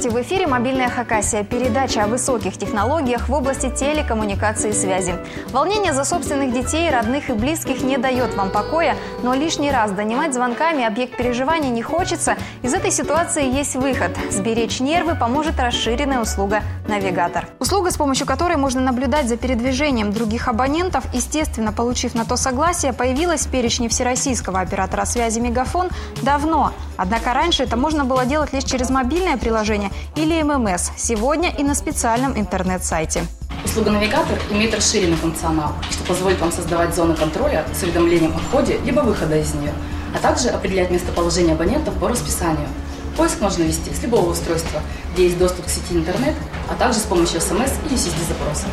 Здравствуйте! В эфире «Мобильная Хакасия» – передача о высоких технологиях в области телекоммуникации и связи. Волнение за собственных детей, родных и близких не дает вам покоя, но лишний раз донимать звонками объект переживаний не хочется. Из этой ситуации есть выход. Сберечь нервы поможет расширенная услуга «Навигатор». Услуга, с помощью которой можно наблюдать за передвижением других абонентов, естественно, получив на то согласие, появилась в перечне всероссийского оператора связи «Мегафон» давно. Однако раньше это можно было делать лишь через мобильное приложение или ММС. Сегодня и на специальном интернет-сайте. Услуга «Навигатор» имеет расширенный функционал, что позволит вам создавать зоны контроля с уведомлением о входе либо выхода из нее, а также определять местоположение абонентов по расписанию. Поиск можно вести с любого устройства, где есть доступ к сети интернет, а также с помощью СМС или SSD-запроса.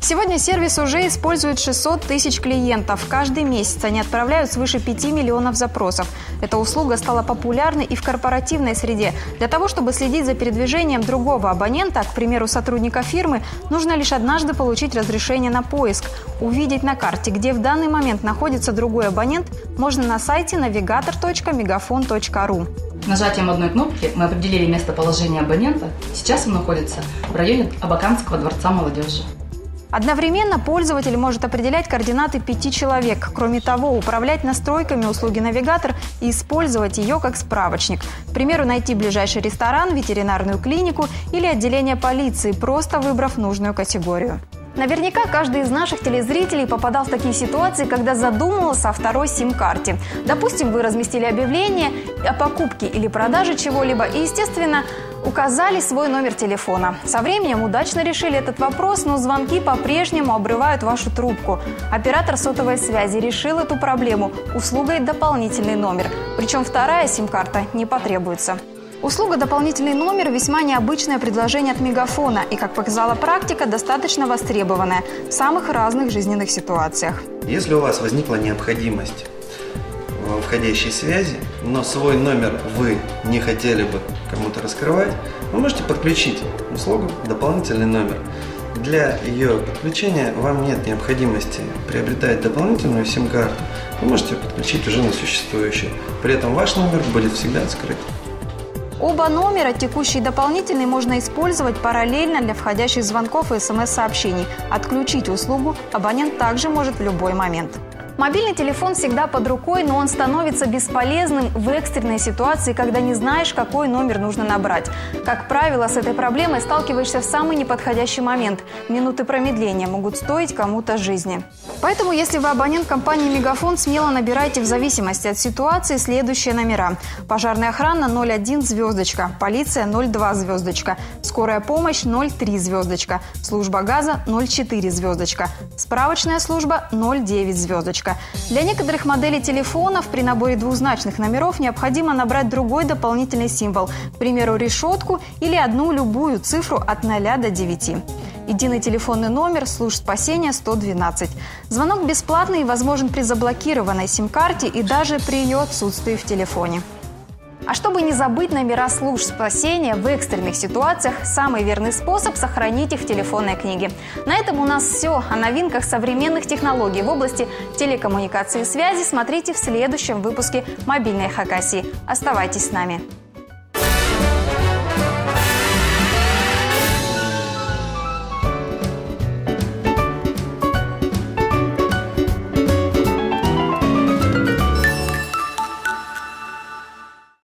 Сегодня сервис уже использует 600 тысяч клиентов. Каждый месяц они отправляют свыше 5 миллионов запросов. Эта услуга стала популярной и в корпоративной среде. Для того, чтобы следить за передвижением другого абонента, к примеру, сотрудника фирмы, нужно лишь однажды получить разрешение на поиск. Увидеть на карте, где в данный момент находится другой абонент, можно на сайте navigator.megafon.ru. Нажатием одной кнопки мы определили местоположение абонента. Сейчас он находится в районе Абаканского дворца молодежи. Одновременно пользователь может определять координаты пяти человек. Кроме того, управлять настройками услуги «Навигатор» и использовать ее как справочник. К примеру, найти ближайший ресторан, ветеринарную клинику или отделение полиции, просто выбрав нужную категорию. Наверняка каждый из наших телезрителей попадал в такие ситуации, когда задумывался о второй сим-карте. Допустим, вы разместили объявление о покупке или продаже чего-либо и, естественно, указали свой номер телефона. Со временем удачно решили этот вопрос, но звонки по-прежнему обрывают вашу трубку. Оператор сотовой связи решил эту проблему услугой «Дополнительный номер». Причем вторая сим-карта не потребуется. Услуга «Дополнительный номер» – весьма необычное предложение от Мегафона и, как показала практика, достаточно востребованное в самых разных жизненных ситуациях. Если у вас возникла необходимость в входящей связи, но свой номер вы не хотели бы кому-то раскрывать, вы можете подключить услугу «Дополнительный номер». Для ее подключения вам нет необходимости приобретать дополнительную сим-карту. Вы можете подключить уже на существующую. При этом ваш номер будет всегда открыт. Оба номера, текущий и дополнительный, можно использовать параллельно для входящих звонков и смс-сообщений. Отключить услугу абонент также может в любой момент. Мобильный телефон всегда под рукой, но он становится бесполезным в экстренной ситуации, когда не знаешь, какой номер нужно набрать. Как правило, с этой проблемой сталкиваешься в самый неподходящий момент. Минуты промедления могут стоить кому-то жизни. Поэтому, если вы абонент компании «Мегафон», смело набирайте в зависимости от ситуации следующие номера. Пожарная охрана 01 звездочка, полиция 02 звездочка, скорая помощь 03 звездочка, служба газа 04 звездочка, справочная служба 09 звездочка звездочка. Для некоторых моделей телефонов при наборе двузначных номеров необходимо набрать другой дополнительный символ, к примеру, решетку или одну любую цифру от 0 до 9. Единый телефонный номер служб спасения 112. Звонок бесплатный и возможен при заблокированной сим-карте и даже при ее отсутствии в телефоне. А чтобы не забыть номера служб спасения в экстренных ситуациях, самый верный способ – сохранить их в телефонной книге. На этом у нас все. О новинках современных технологий в области телекоммуникации и связи смотрите в следующем выпуске «Мобильной Хакасии». Оставайтесь с нами.